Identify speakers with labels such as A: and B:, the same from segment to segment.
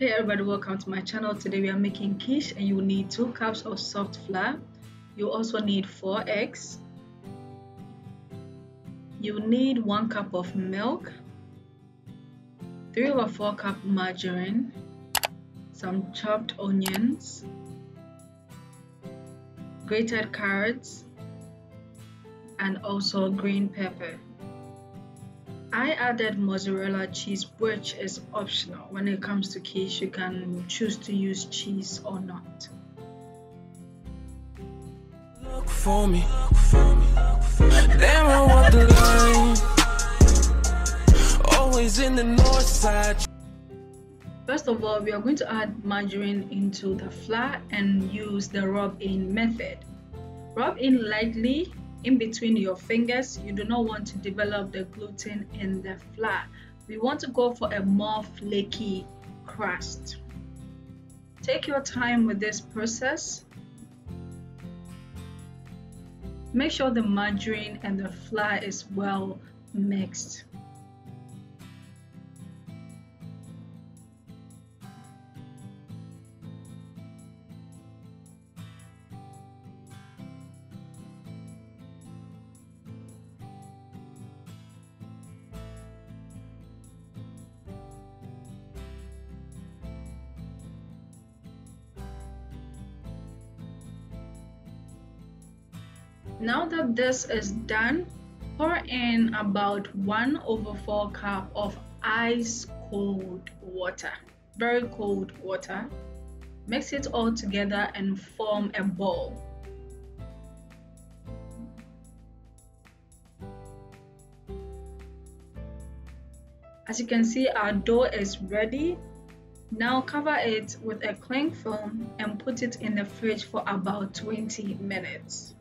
A: Hey everybody, welcome to my channel. Today we are making quiche and you need 2 cups of soft flour. You also need 4 eggs. You need 1 cup of milk, 3 over 4 cup margarine, some chopped onions, grated carrots, and also green pepper. I added mozzarella cheese which is optional. When it comes to quiche you can choose to use cheese or not. Look for me, look for me, Damn, I want the line. Always in the north side. First of all, we are going to add margarine into the flour and use the rub in method. Rub in lightly in between your fingers. You do not want to develop the gluten in the flour. We want to go for a more flaky crust. Take your time with this process. Make sure the margarine and the flour is well mixed. Now that this is done, pour in about 1 over 4 cup of ice cold water, very cold water. Mix it all together and form a ball. As you can see, our dough is ready. Now cover it with a cling film and put it in the fridge for about 20 minutes.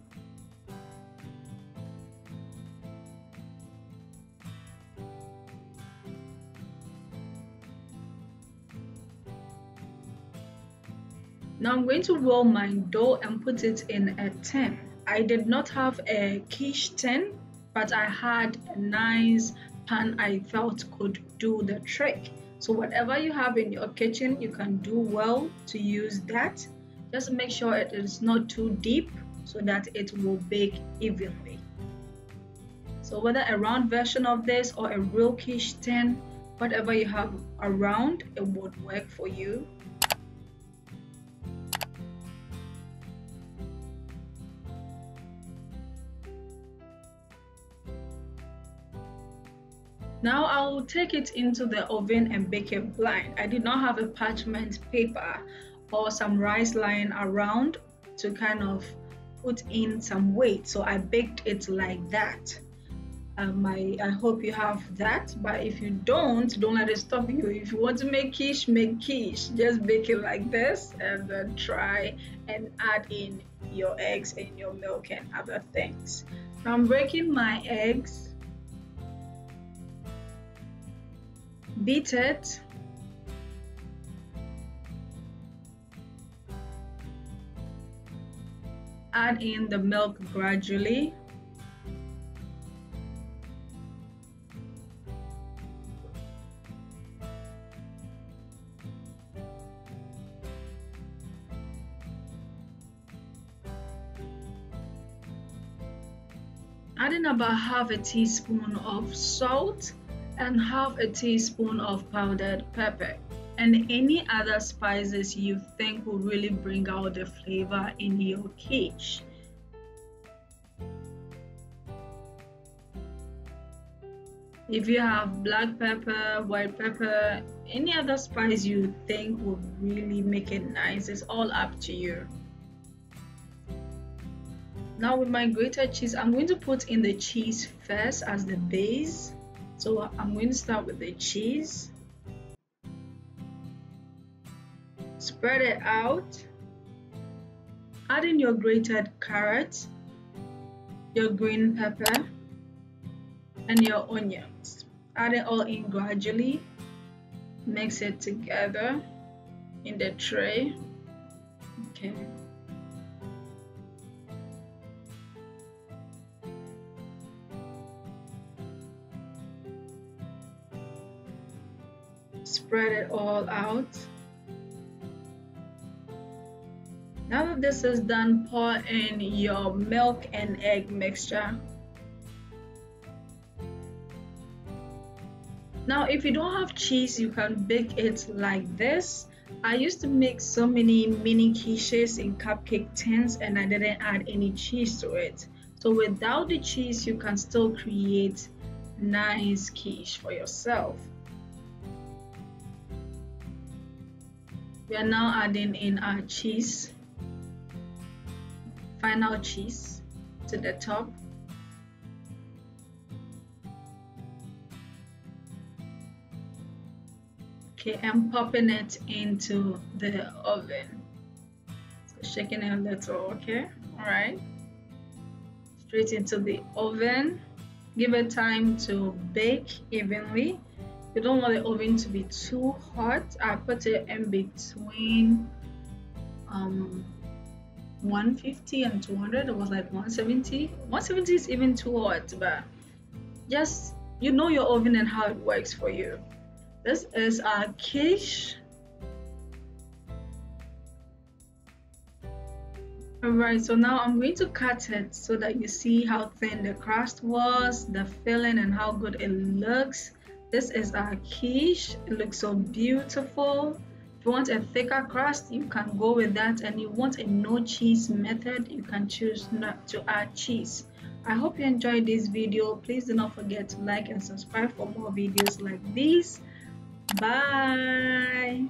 A: Now I'm going to roll my dough and put it in a tin. I did not have a quiche tin, but I had a nice pan I felt could do the trick. So whatever you have in your kitchen, you can do well to use that. Just make sure it is not too deep so that it will bake evenly. So whether a round version of this or a real quiche tin, whatever you have around, it would work for you. Now I will take it into the oven and bake it blind. I did not have a parchment paper or some rice lying around to kind of put in some weight. So I baked it like that. Um, I, I hope you have that, but if you don't, don't let it stop you. If you want to make quiche, make quiche. Just bake it like this and then try and add in your eggs and your milk and other things. Now I'm breaking my eggs beat it. Add in the milk gradually. Adding about half a teaspoon of salt and half a teaspoon of powdered pepper and any other spices you think will really bring out the flavor in your quiche. If you have black pepper, white pepper, any other spice you think will really make it nice, it's all up to you. Now with my grated cheese, I'm going to put in the cheese first as the base. So uh, I'm going to start with the cheese. Spread it out. Add in your grated carrot, your green pepper, and your onions. Add it all in gradually. Mix it together in the tray. Okay. spread it all out. Now that this is done, pour in your milk and egg mixture. Now, if you don't have cheese, you can bake it like this. I used to make so many mini quiches in cupcake tins and I didn't add any cheese to it. So without the cheese, you can still create nice quiche for yourself. We are now adding in our cheese final cheese to the top. Okay I'm popping it into the oven. So shaking it a little okay? All right. Straight into the oven. Give it time to bake evenly you don't want the oven to be too hot I put it in between um 150 and 200 it was like 170 170 is even too hot but just you know your oven and how it works for you. This is our quiche. Alright, so now I'm going to cut it so that you see how thin the crust was, the filling and how good it looks. This is our quiche. It looks so beautiful. If you want a thicker crust you can go with that. And you want a no cheese method you can choose not to add cheese. I hope you enjoyed this video. Please do not forget to like and subscribe for more videos like these bye